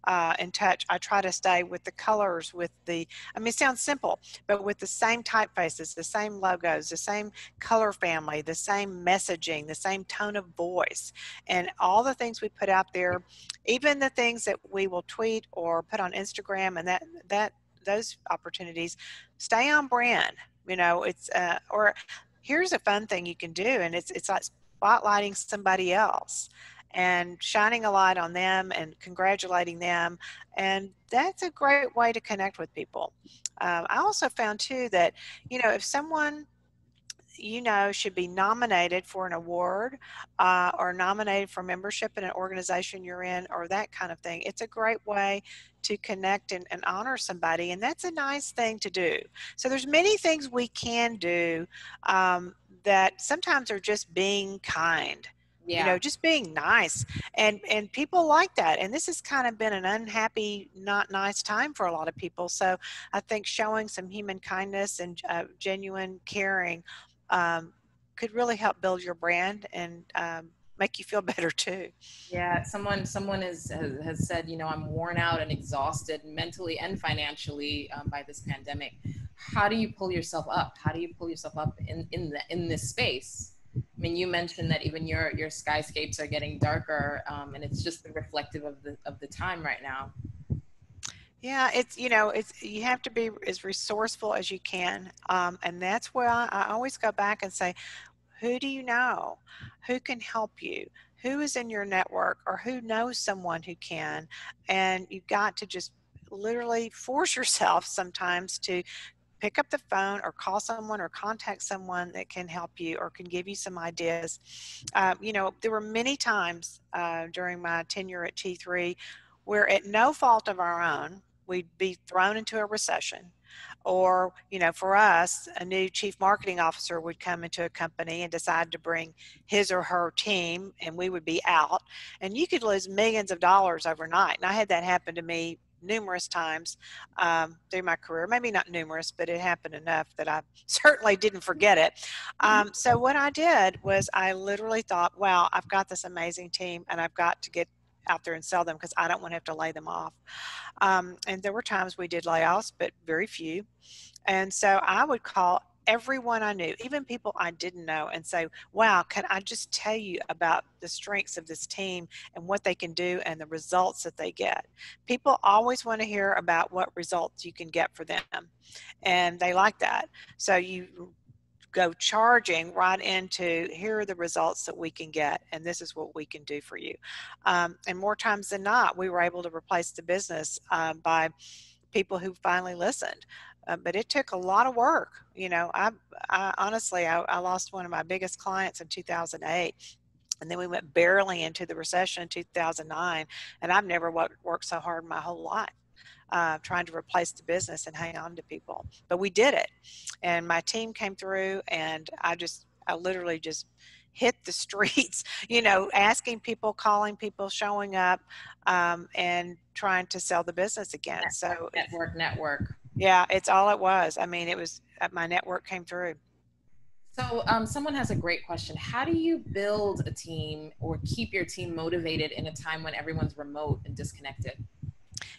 uh, in touch, I try to stay with the colors, with the, I mean, it sounds simple, but with the same typefaces, the same logos, the same color family, the same messaging, the same tone of voice, and all the things we put out there, even the things that we will tweet or put on Instagram and that, that, those opportunities, stay on brand. You know, it's, uh, or here's a fun thing you can do, and it's, it's like spotlighting somebody else and shining a light on them and congratulating them. And that's a great way to connect with people. Um, I also found too that, you know, if someone you know should be nominated for an award uh, or nominated for membership in an organization you're in or that kind of thing it's a great way to connect and, and honor somebody and that's a nice thing to do so there's many things we can do um, that sometimes are just being kind yeah. you know just being nice and and people like that and this has kind of been an unhappy not nice time for a lot of people so i think showing some human kindness and uh, genuine caring um, could really help build your brand and um, make you feel better too. Yeah someone someone is, has, has said you know i'm worn out and exhausted mentally and financially um, by this pandemic. How do you pull yourself up? How do you pull yourself up in in the in this space mean, you mentioned that even your your skyscapes are getting darker, um, and it's just reflective of the of the time right now. Yeah, it's you know it's you have to be as resourceful as you can, um, and that's where I, I always go back and say, who do you know, who can help you, who is in your network, or who knows someone who can, and you've got to just literally force yourself sometimes to pick up the phone or call someone or contact someone that can help you or can give you some ideas. Uh, you know, there were many times uh, during my tenure at T3 where, at no fault of our own, we'd be thrown into a recession. Or, you know, for us, a new chief marketing officer would come into a company and decide to bring his or her team, and we would be out. And you could lose millions of dollars overnight. And I had that happen to me numerous times um, through my career. Maybe not numerous, but it happened enough that I certainly didn't forget it. Mm-hmm. Um, so what I did was I literally thought, wow, I've got this amazing team and I've got to get out there and sell them because I don't want to have to lay them off. Um, and there were times we did layoffs, but very few. And so I would call everyone I knew, even people I didn't know, and say, Wow, can I just tell you about the strengths of this team and what they can do and the results that they get? People always want to hear about what results you can get for them, and they like that. So you go charging right into here are the results that we can get and this is what we can do for you um, and more times than not we were able to replace the business um, by people who finally listened uh, but it took a lot of work. You know, I, I honestly, I, I lost one of my biggest clients in 2008 and then we went barely into the recession in 2009 and i've never worked, worked so hard my whole life uh, trying to replace the business and hang on to people but we did it and my team came through and i just i literally just hit the streets you know asking people calling people showing up um, and trying to sell the business again so network network yeah, it's all it was. I mean, it was uh, my network came through. So, um, someone has a great question. How do you build a team or keep your team motivated in a time when everyone's remote and disconnected?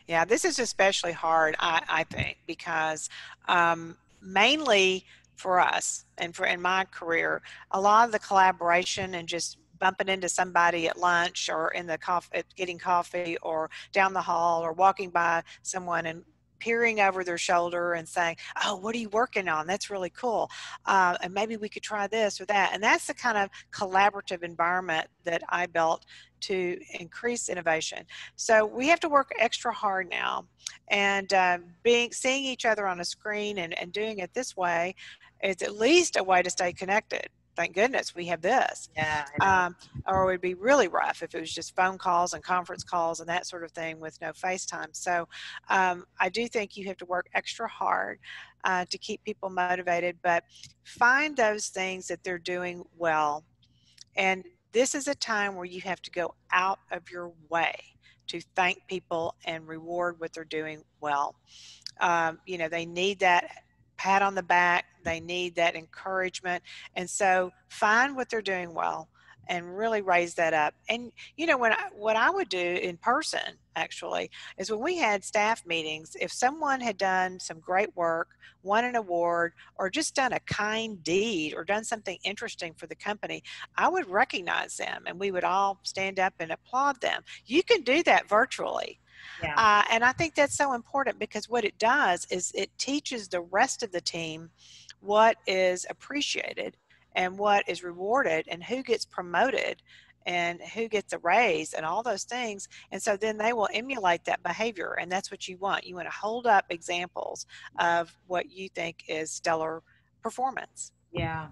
Yeah, this is especially hard, I, I think, because um, mainly for us and for in my career, a lot of the collaboration and just bumping into somebody at lunch or in the coffee, getting coffee or down the hall or walking by someone and peering over their shoulder and saying, "Oh, what are you working on? That's really cool, uh, and maybe we could try this or that." And that's the kind of collaborative environment that I built to increase innovation. So we have to work extra hard now, and uh, being seeing each other on a screen and, and doing it this way is at least a way to stay connected thank goodness we have this. Yeah. Um, or it would be really rough if it was just phone calls and conference calls and that sort of thing with no FaceTime. So um, I do think you have to work extra hard uh, to keep people motivated, but find those things that they're doing well. And this is a time where you have to go out of your way to thank people and reward what they're doing well. Um, you know, they need that pat on the back. They need that encouragement. And so find what they're doing well and really raise that up. And you know, when I, what I would do in person actually is when we had staff meetings, if someone had done some great work, won an award, or just done a kind deed or done something interesting for the company, I would recognize them and we would all stand up and applaud them. You can do that virtually. Yeah. Uh, and I think that's so important because what it does is it teaches the rest of the team what is appreciated and what is rewarded and who gets promoted and who gets a raise and all those things. And so then they will emulate that behavior. And that's what you want. You want to hold up examples of what you think is stellar performance. Yeah.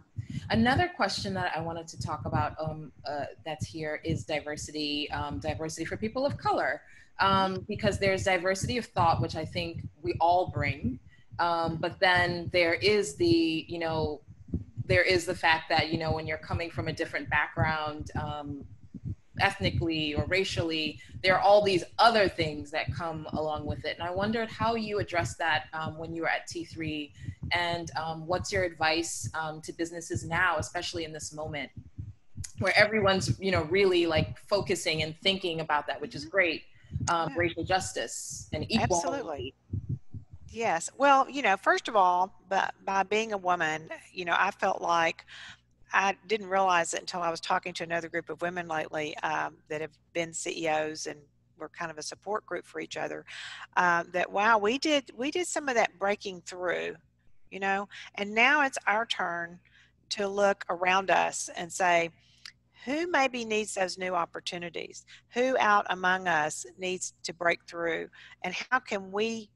Another question that I wanted to talk about um, uh, that's here is diversity, um, diversity for people of color, um, because there's diversity of thought, which I think we all bring. Um, but then there is the, you know, there is the fact that you know when you're coming from a different background um, ethnically or racially there are all these other things that come along with it and i wondered how you addressed that um, when you were at t3 and um, what's your advice um, to businesses now especially in this moment where everyone's you know really like focusing and thinking about that which is great um, yeah. racial justice and equality Absolutely. Yes. Well, you know, first of all, but by being a woman, you know, I felt like I didn't realize it until I was talking to another group of women lately um, that have been CEOs and we're kind of a support group for each other. Um, that wow, we did we did some of that breaking through, you know, and now it's our turn to look around us and say, who maybe needs those new opportunities? Who out among us needs to break through? And how can we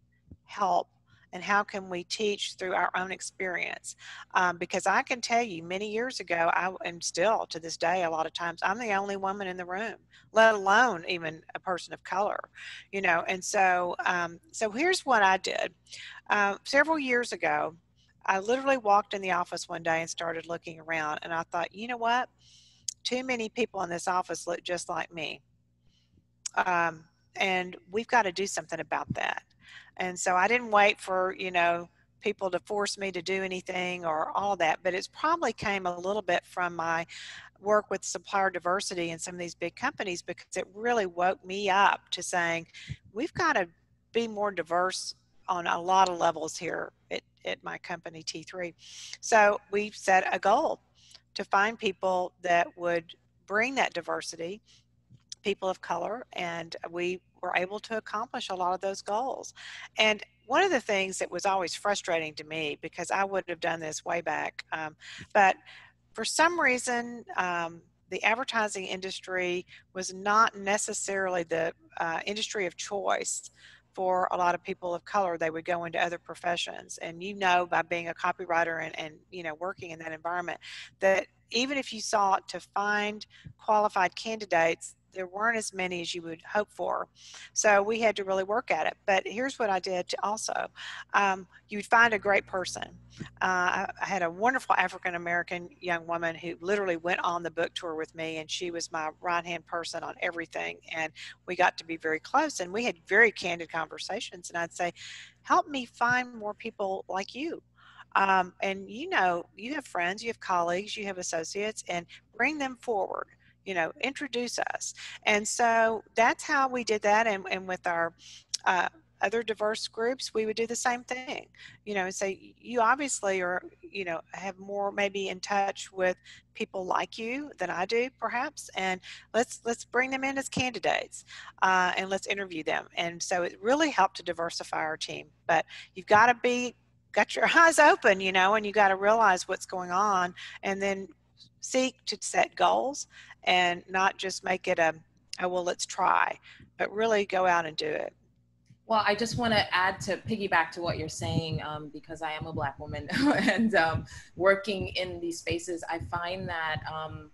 help? And how can we teach through our own experience? Um, because i can tell you many years ago i am still to this day a lot of times i'm the only woman in the room let alone even a person of color you know? And so um, so here's what i did. Uh, several years ago i literally walked in the office one day and started looking around and i thought you know what too many people in this office look just like me um, and we've got to do something about that and so I didn't wait for, you know, people to force me to do anything or all that, but it's probably came a little bit from my work with supplier diversity in some of these big companies because it really woke me up to saying we've got to be more diverse on a lot of levels here at, at my company T3. So we set a goal to find people that would bring that diversity people of color, and we were able to accomplish a lot of those goals. And one of the things that was always frustrating to me because I would have done this way back, um, but for some reason, um, the advertising industry was not necessarily the uh, industry of choice for a lot of people of color they would go into other professions and you know by being a copywriter and, and you know working in that environment that even if you sought to find qualified candidates there weren't as many as you would hope for. So we had to really work at it. But here's what I did also. Um, you'd find a great person. Uh, I had a wonderful African American young woman who literally went on the book tour with me, and she was my right hand person on everything. And we got to be very close, and we had very candid conversations. And I'd say, Help me find more people like you. Um, and you know, you have friends, you have colleagues, you have associates, and bring them forward you know, introduce us. And so that's how we did that. And, and with our uh, other diverse groups, we would do the same thing, you know, say you obviously are, you know, have more maybe in touch with people like you than I do, perhaps, and let's let's bring them in as candidates uh, and let's interview them. And so it really helped to diversify our team. But you've got to be got your eyes open, you know, and you got to realize what's going on, and then seek to set goals and not just make it a, oh, well, let's try, but really go out and do it. Well, I just want to add to piggyback to what you're saying um, because I am a Black woman and um, working in these spaces, I find that um,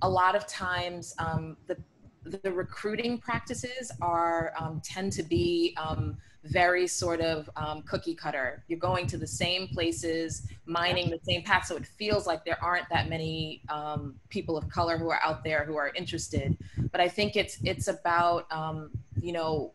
a lot of times um, the the recruiting practices are um, tend to be um, very sort of um, cookie cutter. You're going to the same places, mining the same path. so it feels like there aren't that many um, people of color who are out there who are interested. But I think it's it's about um, you know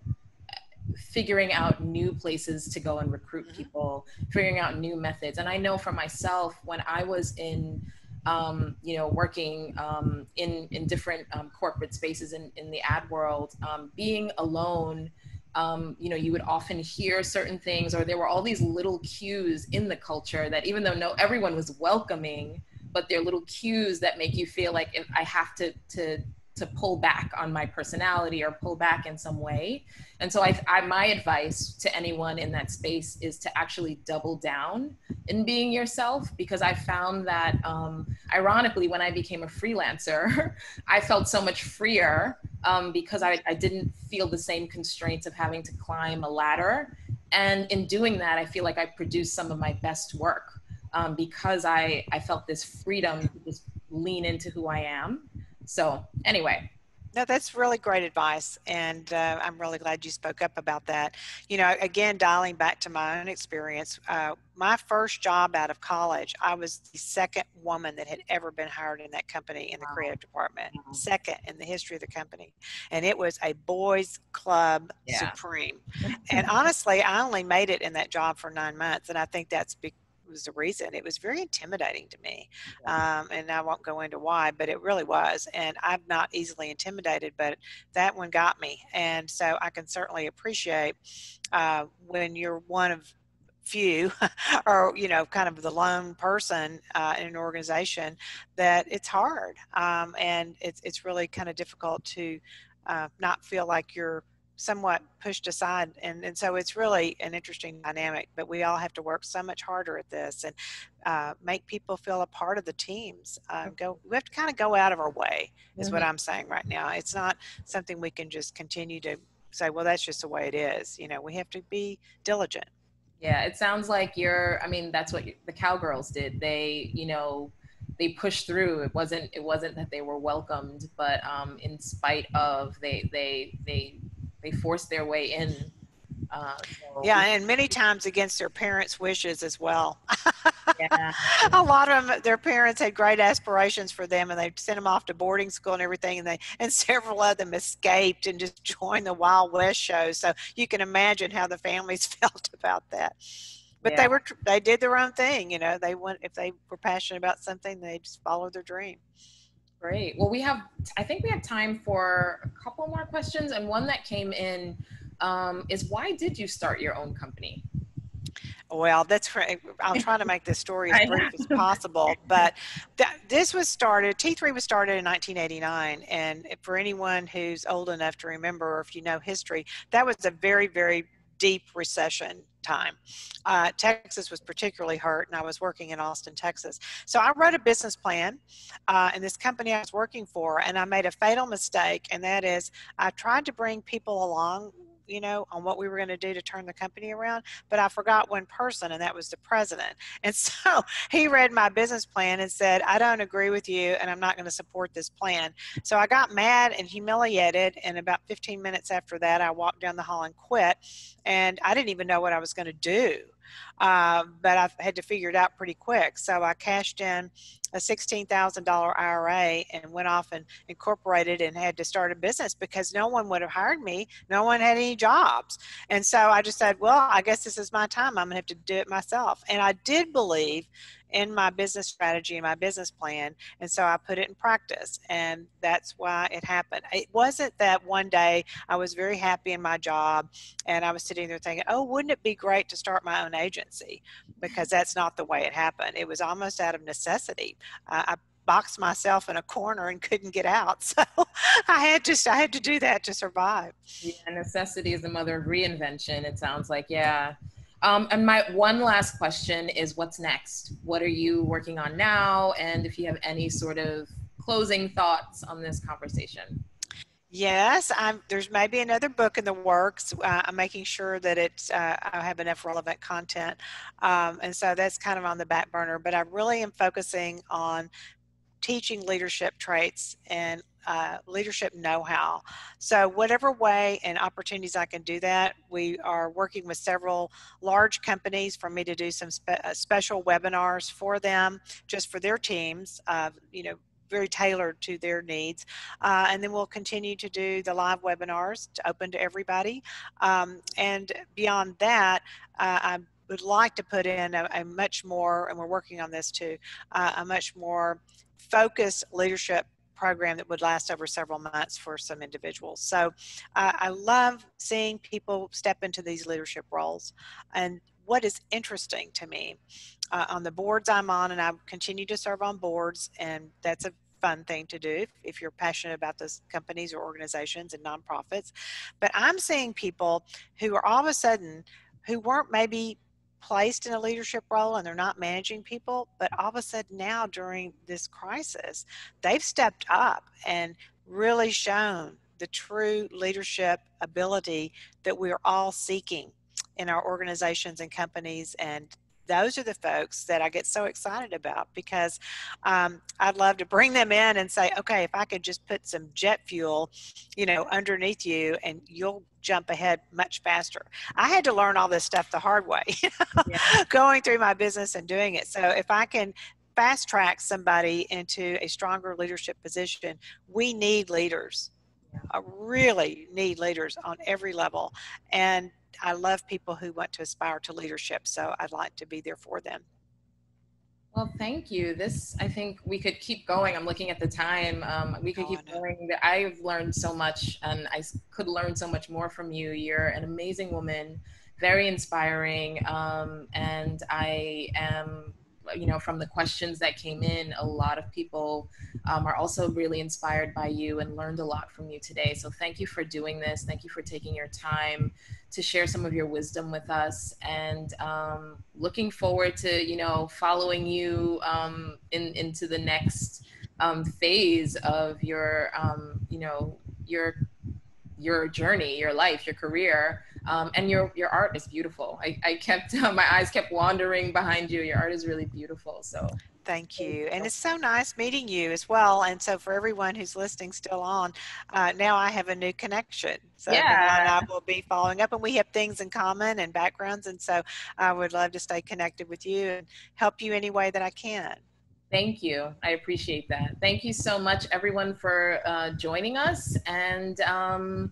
figuring out new places to go and recruit mm-hmm. people, figuring out new methods. And I know for myself when I was in um, you know, working um, in in different um, corporate spaces in, in the ad world, um, being alone um, you know, you would often hear certain things, or there were all these little cues in the culture that even though no everyone was welcoming, but they're little cues that make you feel like if I have to to to pull back on my personality or pull back in some way. And so I, I, my advice to anyone in that space is to actually double down in being yourself because I found that um, ironically when I became a freelancer, I felt so much freer um, because I, I didn't feel the same constraints of having to climb a ladder. And in doing that, I feel like I produced some of my best work um, because I, I felt this freedom to just lean into who I am so anyway. No, that's really great advice. And uh, I'm really glad you spoke up about that. You know, again, dialing back to my own experience, uh, my first job out of college, I was the second woman that had ever been hired in that company in the wow. creative department, wow. second in the history of the company. And it was a boys' club yeah. supreme. and honestly, I only made it in that job for nine months. And I think that's because was the reason. It was very intimidating to me. Um, and I won't go into why, but it really was. And I'm not easily intimidated, but that one got me. And so I can certainly appreciate uh, when you're one of few or you know kind of the lone person uh, in an organization that it's hard um, and it's, it's really kind of difficult to uh, not feel like you're somewhat pushed aside and, and so it's really an interesting dynamic but we all have to work so much harder at this and uh, make people feel a part of the teams uh, go we have to kind of go out of our way is mm-hmm. what i'm saying right now. It's not something we can just continue to say well that's just the way it is you know we have to be diligent. Yeah it sounds like you're i mean that's what the cowgirls did. They you know they pushed through. It wasn't it wasn't that they were welcomed but um, in spite of they they they they forced their way in. Uh, so yeah, and many times against their parents' wishes as well. yeah. A lot of them, their parents had great aspirations for them, and they sent them off to boarding school and everything. And they and several of them escaped and just joined the Wild West show. So you can imagine how the families felt about that. But yeah. they were they did their own thing. You know, they went if they were passionate about something, they just followed their dream. Great. Well, we have, I think we have time for a couple more questions. And one that came in um, is why did you start your own company? Well, that's I'll try to make this story as brief as possible. But th- this was started, T3 was started in 1989. And for anyone who's old enough to remember, or if you know history, that was a very, very deep recession time. Uh, Texas was particularly hurt, and I was working in Austin, Texas. So I wrote a business plan uh, in this company I was working for, and I made a fatal mistake, and that is I tried to bring people along you know, on what we were going to do to turn the company around. But I forgot one person, and that was the president. And so he read my business plan and said, I don't agree with you, and I'm not going to support this plan. So I got mad and humiliated. And about 15 minutes after that, I walked down the hall and quit. And I didn't even know what I was going to do. Uh, but I had to figure it out pretty quick. So I cashed in a $16,000 IRA and went off and incorporated and had to start a business because no one would have hired me. No one had any jobs. And so I just said, well, I guess this is my time. I'm going to have to do it myself. And I did believe in my business strategy and my business plan. And so I put it in practice. And that's why it happened. It wasn't that one day I was very happy in my job and I was sitting there thinking, oh, wouldn't it be great to start my own agency? Because that's not the way it happened. It was almost out of necessity. Uh, I boxed myself in a corner and couldn't get out. So I had to I had to do that to survive. Yeah, necessity is the mother of reinvention. It sounds like yeah. Um, and my one last question is what's next? What are you working on now? And if you have any sort of closing thoughts on this conversation. Yes, I'm, there's maybe another book in the works. Uh, I'm making sure that it's uh, I have enough relevant content, um, and so that's kind of on the back burner. But I really am focusing on teaching leadership traits and uh, leadership know-how. So whatever way and opportunities I can do that, we are working with several large companies for me to do some spe- uh, special webinars for them, just for their teams. You know, very tailored to their needs. Uh, and then we'll continue to do the live webinars to open to everybody. Um, and beyond that, uh, I would like to put in a, a, much more, and we're working on this too, uh, a much more focused leadership program that would last over several months for some individuals. So uh, I love seeing people step into these leadership roles. And what is interesting to me uh, on the boards I'm on, and I continue to serve on boards, and that's a fun thing to do if, if you're passionate about those companies or organizations and nonprofits. But I'm seeing people who are all of a sudden who weren't maybe placed in a leadership role and they're not managing people, but all of a sudden now during this crisis, they've stepped up and really shown the true leadership ability that we're all seeking in our organizations and companies and those are the folks that I get so excited about because um, I'd love to bring them in and say, okay, if I could just put some jet fuel, you know, underneath you and you'll jump ahead much faster. I had to learn all this stuff the hard way, yeah. going through my business and doing it. So if I can fast track somebody into a stronger leadership position, we need leaders. I really need leaders on every level. And I love people who want to aspire to leadership, so I'd like to be there for them. Well, thank you. This, I think we could keep going. I'm looking at the time. Um, we could oh, keep going. I've learned so much and I could learn so much more from you. You're an amazing woman, very inspiring. Um, and I am you know from the questions that came in a lot of people um, are also really inspired by you and learned a lot from you today so thank you for doing this thank you for taking your time to share some of your wisdom with us and um, looking forward to you know following you um, in, into the next um, phase of your um, you know your your journey your life your career um, and your your art is beautiful. I, I kept my eyes kept wandering behind you. Your art is really beautiful. So Thank you. And it's so nice meeting you as well. And so for everyone who's listening still on, uh, now I have a new connection. So yeah. I will be following up and we have things in common and backgrounds. And so I would love to stay connected with you and help you any way that I can. Thank you. I appreciate that. Thank you so much, everyone, for uh, joining us. And um,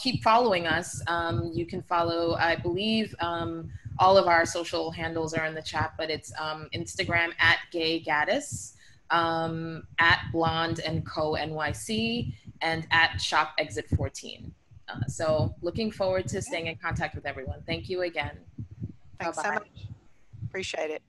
keep following us. Um, you can follow, I believe, um, all of our social handles are in the chat, but it's um, Instagram at Gay Gaddis, um, at Blonde and Co NYC, and at Shop Exit 14. Uh, so looking forward to staying in contact with everyone. Thank you again. Thanks Bye-bye. so much. Appreciate it.